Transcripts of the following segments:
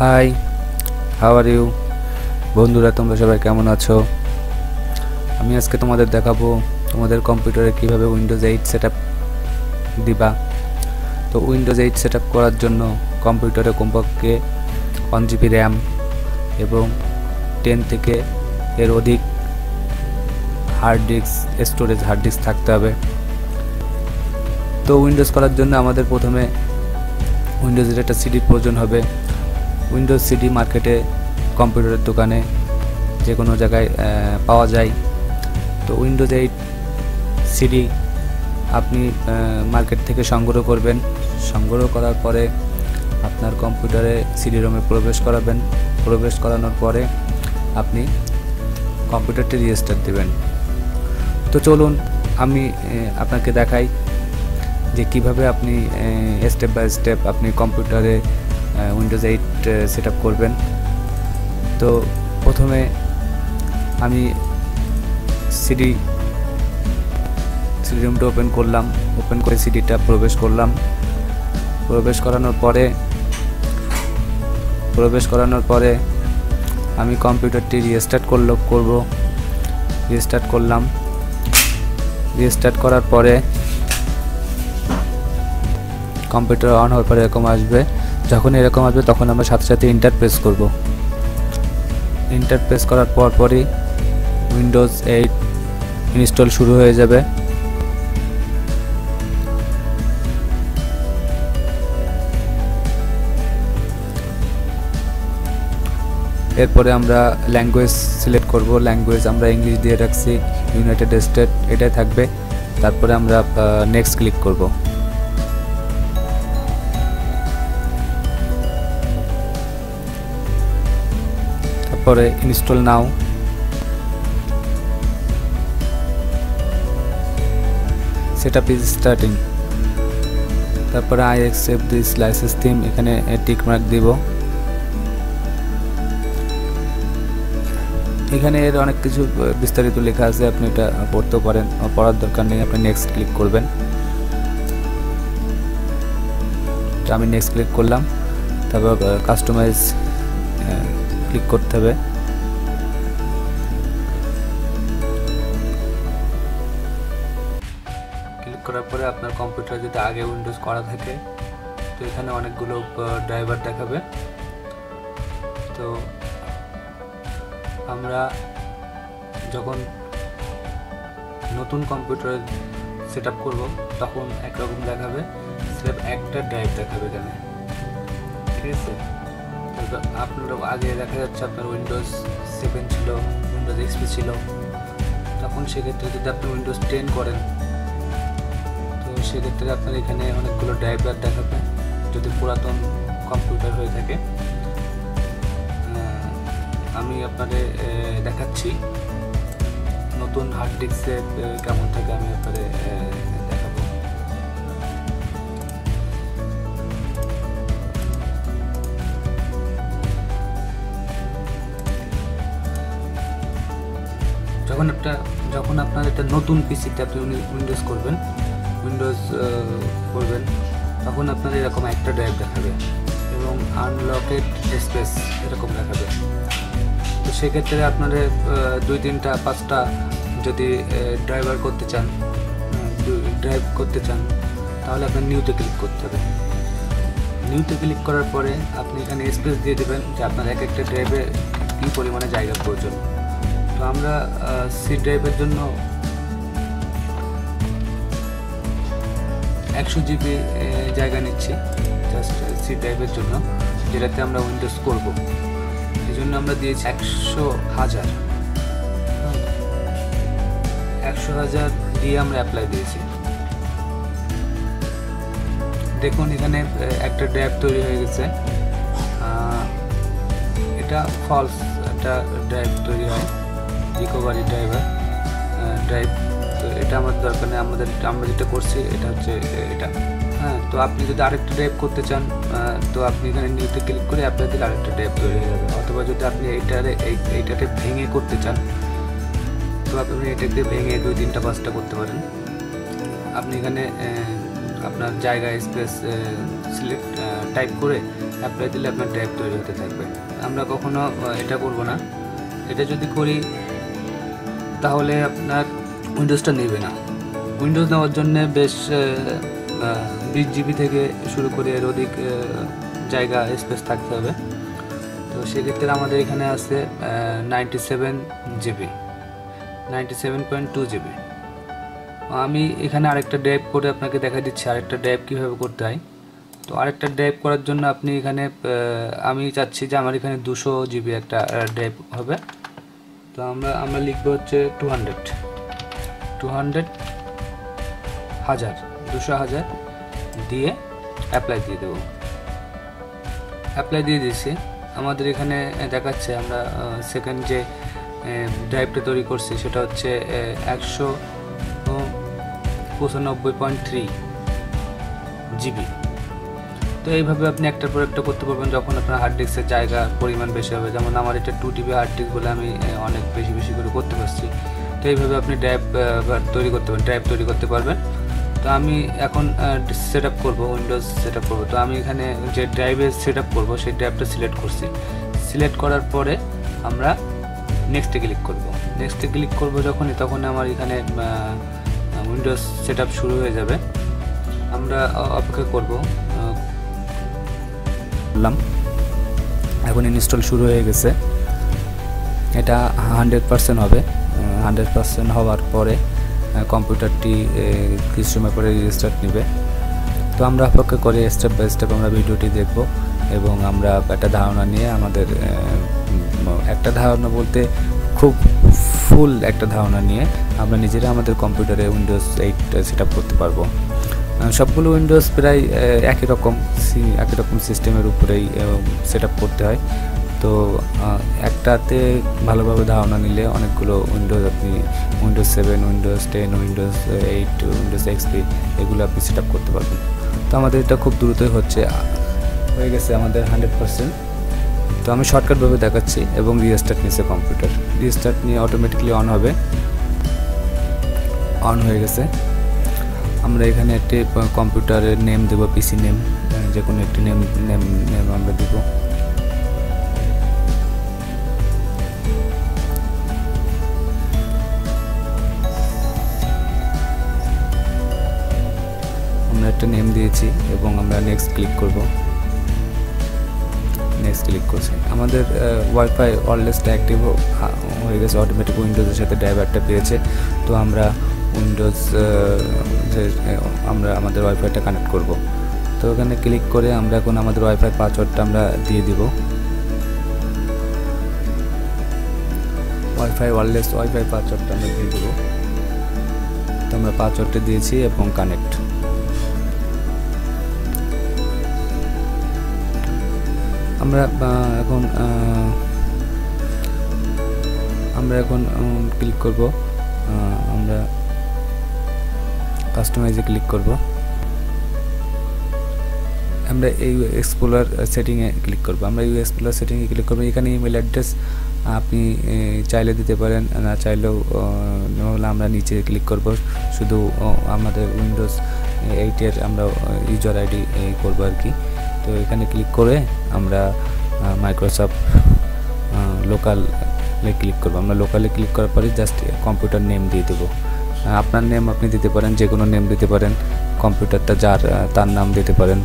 Hi how are you বন্ধুরা, তোমরা সবাই কেমন আছো? আমি আজকে তোমাদের দেখাবো তোমাদের কম্পিউটারে কীভাবে উইন্ডোজ এইট সেট দিবা। তো উইন্ডোজ এইট সেট করার জন্য কম্পিউটারে কমপক্ষে ওয়ান জিবি র্যাম এবং টেন থেকে এর অধিক hard disk storage hard disk থাকতে হবে। তো উইন্ডোজ করার জন্য আমাদের প্রথমে উইন্ডোজের একটা সিডির প্রয়োজন হবে। উইন্ডোজ সিডি মার্কেটে কম্পিউটারের দোকানে যে কোনো জায়গায় পাওয়া যায়। তো উইন্ডোজ এইট সিডি আপনি মার্কেট থেকে সংগ্রহ করবেন। সংগ্রহ করার পরে আপনার কম্পিউটারে সিডি রোমে প্রবেশ করাবেন। প্রবেশ করানোর পরে আপনি কম্পিউটারটি রিস্টার্ট দেবেন। তো চলুন, আমি আপনাকে দেখাই যে কীভাবে আপনি স্টেপ বাই স্টেপ আপনি কম্পিউটারে উইন্ডোজ এইট সেট করবেন। তো প্রথমে আমি সিডি সিডি রুমটা ওপেন করলাম। ওপেন করে সিডিটা প্রবেশ করলাম। প্রবেশ করানোর পরে, প্রবেশ করানোর পরে আমি কম্পিউটারটি রিস্টার্ট করল, করব। রিস্টার্ট করলাম। রিস্টার্ট করার পরে, কম্পিউটার অন হওয়ার পরে এরকম আসবে। যখন এরকম আসবে, তখন আমরা সাথে সাথে ইন্টার প্রেস করব। ইন্টার প্রেস করার পর পরই উইন্ডোজ এইট ইনস্টল শুরু হয়ে যাবে। এরপরে আমরা ল্যাঙ্গুয়েজ সিলেক্ট করব। ল্যাঙ্গুয়েজ আমরা ইংলিশ দিয়ে রাখছি ইউনাইটেড স্টেট এটাই থাকবে। তারপরে আমরা নেক্সট ক্লিক করব। তারপরে install now set up is starting তারপরে I accept this license terms এখানে টিক মার্ক দিব। এখানে এর অনেক কিছু বিস্তারিত লেখা আছে, আপনি এটা পড়তেও পারেন পড়ার দরকার নেই, আপনি নেক্সট ক্লিক করবেন। আমি নেক্সট ক্লিক করলাম, তারপর কাস্টমাইজ ক্লিক করতে হবে। ক্লিক করার পরে আপনার কম্পিউটার যদি আগে উইন্ডোজ করা থাকে, তো এখানে অনেকগুলো ড্রাইভার দেখাবে। তো আমরা যখন নতুন কম্পিউটার সেট আপ করব, তখন একরকম দেখাবে। সিলেপ একটা ড্রাইভ দেখাবে এখানে। ঠিক আছে? আপনার আগে দেখা যাচ্ছে আপনার উইন্ডোজ সেভেন ছিল উইন্ডোজ এক্সপি ছিল। তখন সেক্ষেত্রে যদি আপনি উইন্ডোজ টেন করেন, তো সেক্ষেত্রে আপনার এখানে অনেকগুলো ড্রাইভার দেখাবে, যদি পুরাতন কম্পিউটার হয়ে থাকে। আমি আপনাদের দেখাচ্ছি। নতুন হার্ড ডিস্কে কেমন থাকে আমি আপনাদের যখন একটা, যখন আপনার একটা নতুন পিসিতে আপনি উইন্ডোজ করবেন উইন্ডোজ করবেন, তখন আপনার এরকম একটা ড্রাইভ দেখাবে এবং আনলকেড স্পেস এরকম দেখাবে। তো সেক্ষেত্রে আপনাদের দুই তিনটা, পাঁচটা যদি ড্রাইভার করতে চান ড্রাইভ করতে চান, তাহলে আপনার নিউতে ক্লিক করতে হবে। নিউতে ক্লিক করার পরে আপনি এখানে স্পেস দিয়ে দেবেন যে আপনার এক একটা ড্রাইভে কী পরিমাণে জায়গা প্রয়োজন। আমরা সি ড্রাইভের জন্য একশো জিবি জায়গা নিচ্ছি জাস্ট সি ড্রাইভের জন্য, যেটাতে আমরা উইন্ডোজ করব। এই জন্য আমরা দিয়েছি একশো হাজার। একশো হাজার দিয়ে আমরা অ্যাপ্লাই দিয়েছি। দেখুন, এখানে একটা ড্রাইভ তৈরি হয়ে গেছে। এটা ফলস একটা ড্রাইভ তৈরি হয়। রিকভারি ড্রাইভার ড্রাইভ তো এটা আমাদের দরকার নেই, আমাদের আমরা যেটা করছি, এটা হচ্ছে এটা। হ্যাঁ তো আপনি যদি আরেকটা ড্রাইভ করতে চান তো আপনি এখানে নিউতে ক্লিক করে দিলে আরেকটা ড্রাইভ তৈরি হয়ে যাবে। অথবা যদি আপনি এইটারে এইটাতে ভেঙে করতে চান, তো আপনি এটাকে ভেঙে দুই তিনটা পাঁচটা করতে পারেন। আপনি এখানে আপনার জায়গা স্পেস সিলেক্ট টাইপ করে অ্যাপ্লাই দিলে আপনার ড্রাইভ তৈরি হতে থাকবে। আমরা কখনো এটা করব না। এটা যদি করি তাহলে আপনার উইন্ডোজটা নেবে না। উইন্ডোজ নেওয়ার জন্য বেশ বিশ জিবি থেকে শুরু করে এর অধিক জায়গা স্পেস থাকতে হবে। তো সেক্ষেত্রে আমাদের এখানে আছে ninety seven GB ninety seven point two GB আমি এখানে আরেকটা ড্রাইভ করে আপনাকে দেখা দিচ্ছি, আরেকটা ড্রাইভ কীভাবে করতে হয়। তো আরেকটা ড্রাইভ করার জন্য আপনি এখানে আমি চাচ্ছি যে আমার এখানে দুশো জিবি একটা ড্রাইভ হবে। তো আমরা আমরা লিখব হচ্ছে টু হান্ড্রেড টু হান্ড্রেড হাজার, দুশো হাজার দিয়ে অ্যাপ্লাই দিয়ে দেবো। অ্যাপ্লাই দিয়ে দিয়েছি। আমাদের এখানে দেখাচ্ছে আমরা সেকেন্ড যে ড্রাইভটা তৈরি করছি সেটা হচ্ছে একশো পঁচানব্বই পয়েন্ট থ্রি জিবি। তো এইভাবে আপনি একটার পর একটা করতে পারবেন যখন আপনার হার্ড ডিস্কের জায়গা পরিমাণ বেশি হবে। যেমন আমার এটা টু টিবি হার্ড ডিস্ক বলে আমি অনেক বেশি বেশি করে করতে পারছি। তো এইভাবে আপনি ড্রাইভ তৈরি করতে পারেন ড্রাইভ তৈরি করতে পারবেন। তো আমি এখন সেট আপ করব উইন্ডোজ সেট আপ করব। তো আমি এখানে যে ড্রাইভে সেট আপ করব, সেই ড্রাইভটা সিলেক্ট করছি। সিলেক্ট করার পরে আমরা নেক্সটে ক্লিক করব। নেক্সটে ক্লিক করব যখনই তখন আমার এখানে উইন্ডোজ সেট শুরু হয়ে যাবে। আমরা অপেক্ষা করব। করলাম। এখন ইনস্টল শুরু হয়ে গেছে। এটা হান্ড্রেড পারসেন্ট হবে। হান্ড্রেড পারসেন্ট হওয়ার পরে কম্পিউটারটি কিছু সময় পরে রিস্টার্ট নেবে। তো আমরা অপেক্ষা করে স্টেপ বাই স্টেপ আমরা ভিডিওটি দেখব এবং আমরা একটা ধারণা নিয়ে আমাদের একটা ধারণা বলতে খুব ফুল একটা ধারণা নিয়ে আমরা নিজেরা আমাদের কম্পিউটারে উইন্ডোজ এইট সেট করতে পারব। সবগুলো উইন্ডোজ প্রায় একই রকম একই রকম সিস্টেমের উপরেই সেট করতে হয়। তো একটাতে ভালোভাবে ধারণা নিলে অনেকগুলো উইন্ডোজ আপনি Windows seven Windows ten Windows eight Windows XP এগুলো আপনি সেট করতে পারবেন। তো আমাদের এটা খুব দ্রুতই হচ্ছে হয়ে গেছে আমাদের হান্ড্রেড পারসেন্ট তো আমি শর্টকাটভাবে দেখাচ্ছি এবং রিস্টার্ট নিচ্ছে কম্পিউটার রিস্টার্ট নিয়ে অটোমেটিকলি অন হবে। অন হয়ে গেছে। আমরা এখানে একটি কম্পিউটারের নেম দেবো পিসি নেম যে কোনো একটি নেম নেম নেম আমরা দেবো। আমরা একটা নেম দিয়েছি এবং আমরা নেক্সট ক্লিক করব। নেক্সট ক্লিক করছি। আমাদের ওয়াইফাই ওয়ারলেসটা অ্যাক্টিভ হয়ে গেছে অটোমেটিক উইন্ডোজের সাথে ড্রাইভারটা পেয়েছে। তো আমরা উইন্ডোজ যে আমরা আমাদের ওয়াইফাইটা কানেক্ট করব। তো ওখানে ক্লিক করে আমরা এখন আমাদের ওয়াইফাই পাসওয়ার্ডটা আমরা দিয়ে দিব। ওয়াইফাই, ওয়ারলেস ওয়াইফাই পাসওয়ার্ডটা আমরা দিয়ে দেবো। তো আমরা পাসওয়ার্ডটা দিয়েছি এবং কানেক্ট। আমরা এখন আমরা এখন ক্লিক করব। আমরা কাস্টমাইজে ক্লিক করব। আমরা এই এক্সপ্লোরার সেটিংয়ে ক্লিক করব। আমরা ইউ এক্সপ্লোরার সেটিংয়ে ক্লিক করব। এখানে ইমেল অ্যাড্রেস আপনি চাইলে দিতে পারেন, না চাইলেও হলে আমরা নিচে ক্লিক করব। শুধু আমাদের উইন্ডোজ এইটের আমরা ইউজার আইডি করব আর কি। তো এখানে ক্লিক করে আমরা মাইক্রোসফট লোকালে ক্লিক করব। আমরা লোকালে ক্লিক করার পরে জাস্ট কম্পিউটার নেম দিয়ে দেবো। আপনার নেম আপনি দিতে পারেন, যে কোনো নেম দিতে পারেন, কম্পিউটারটা যার তার নাম দিতে পারেন।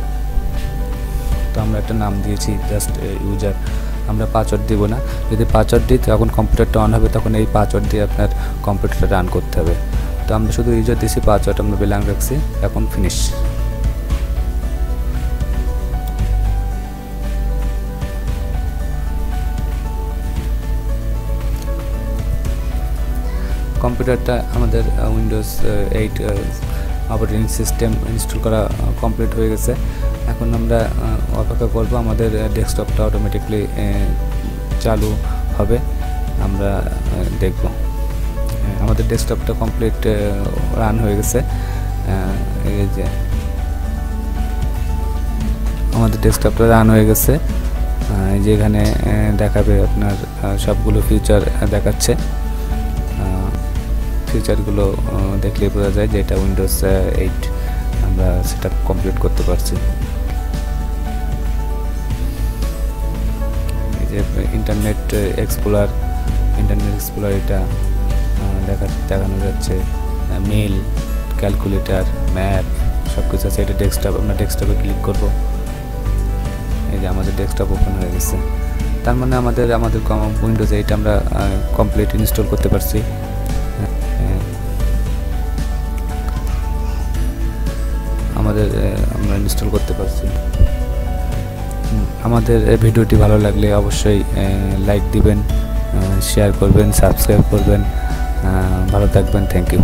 তো আমরা একটা নাম দিয়েছি জাস্ট ইউজার আমরা পাসওয়ার্ড দিব না। যদি পাসওয়ার্ড দিই, তখন কম্পিউটারটা অন হবে, তখন এই পাসওয়ার্ড দিয়ে আপনার কম্পিউটারটা রান করতে হবে। তো আমরা শুধু ইউজার দিয়েছি পাসওয়ার্ড আমরা বেলাং রাখছি, এখন ফিনিশ কম্পিউটারটা আমাদের Windows eight operating system install করা কমপ্লিট হয়ে গেছে। এখন আমরা অপেক্ষা করব আমাদের ডেস্কটপটা অটোমেটিকলি চালু হবে। আমরা দেখব। আমাদের ডেস্কটপটা কমপ্লিট রান হয়ে গেছে। এই যে। আমাদের ডেস্কটপটা রান হয়ে গেছে। যেখানে দেখাবে আপনার সবগুলো ফিচার দেখাচ্ছে। ফিচারগুলো দেখলে বোঝা যায় যে এটা উইন্ডোজ এইট আমরা সেটা কমপ্লিট করতে পারছি। যে ইন্টারনেট এক্সপ্লোরার ইন্টারনেট এক্সপ্লোরার এটা দেখা, দেখানো যাচ্ছে। মেল ক্যালকুলেটার ম্যাপ সব কিছু আছে। এটা ডেস্কটপ আমরা ডেস্কটপে ক্লিক করব। এই যে আমাদের ডেস্কটপ ওপেন হয়ে গেছে। তার মানে আমাদের আমাদের উইন্ডোজ এইট আমরা কমপ্লিট ইনস্টল করতে পারছি। আমাদের আমরা ইনস্টল করতে পারছি। আমাদের ভিডিওটি ভালো লাগলে অবশ্যই লাইক দিবেন শেয়ার করবেন সাবস্ক্রাইব করবেন। ভালো থাকবেন থ্যাংক ইউ